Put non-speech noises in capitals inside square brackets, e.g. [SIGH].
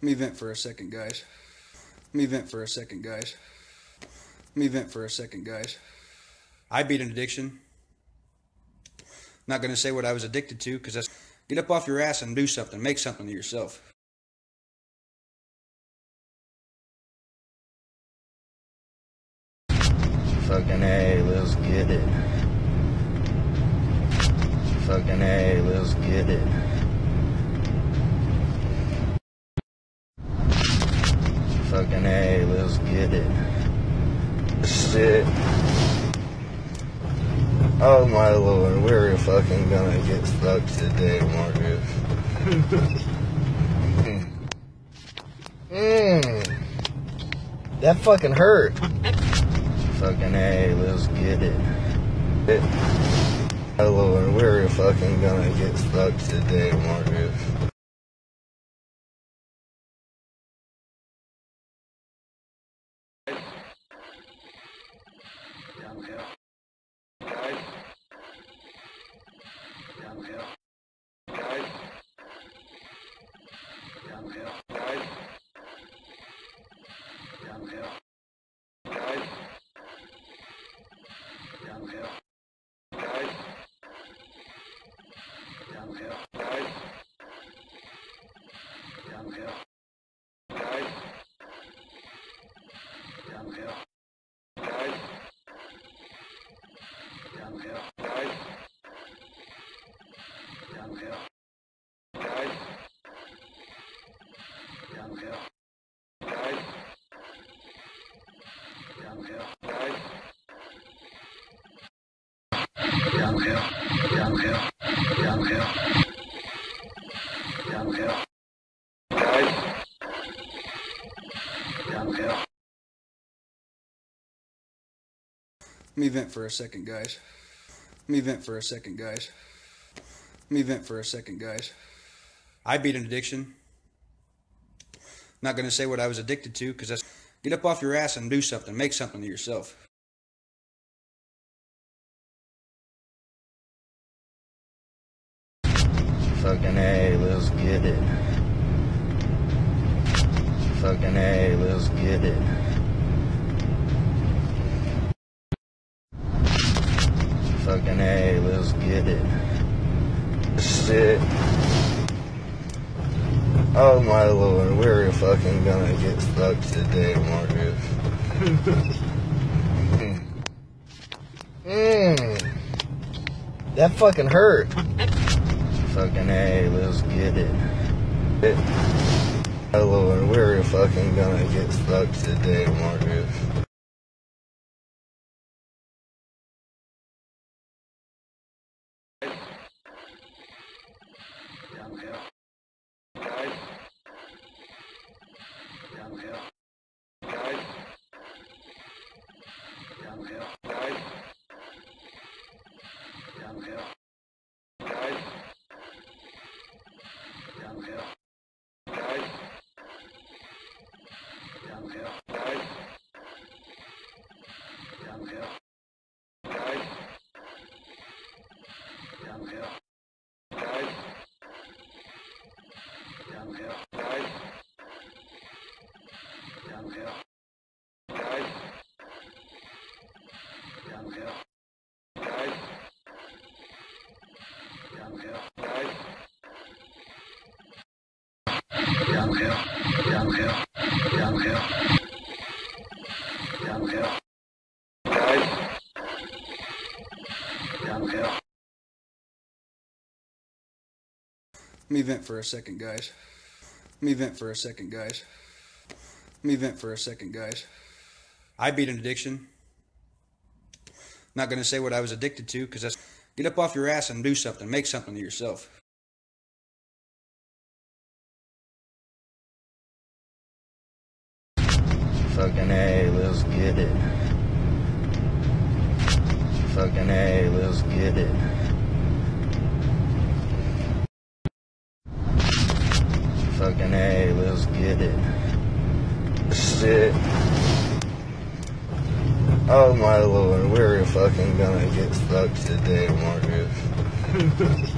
Let me vent for a second, guys. Let me vent for a second, guys. Let me vent for a second, guys. I beat an addiction. Not going to say what I was addicted to because that's get up off your ass and do something. Make something of yourself. Fucking A, let's get it. Fucking A, let's get it. Fucking A, let's get it. Shit. Oh my lord, we're fucking gonna get fucked today, Marcus. Mmm. That fucking hurt. Fucking A, let's get it. it. Oh lord, we're fucking gonna get fucked today, Marcus. Let me vent for a second, guys. Let me vent for a second, guys. Let me vent for a second, guys. I beat an addiction. Not going to say what I was addicted to because that's get up off your ass and do something. Make something of yourself. Fucking A, let's get it. Fucking A, let's get it. Fucking A, let's get it. Shit. Oh my lord, we're fucking gonna get fucked today, Marcus. Mmm. That fucking hurt. Fucking A, let's get it. it. Oh lord, we're fucking gonna get fucked today, Marcus. Guys. Let me vent for a second, guys. Let me vent for a second, guys. Let me vent for a second, guys. I beat an addiction. Not going to say what I was addicted to because that's get up off your ass and do something. Make something of yourself. Fucking A, let's get it. Fucking A, let's get it. Fucking A, let's get it. Shit. Oh my lord, we're fucking gonna get fucked today, Marcus. [LAUGHS]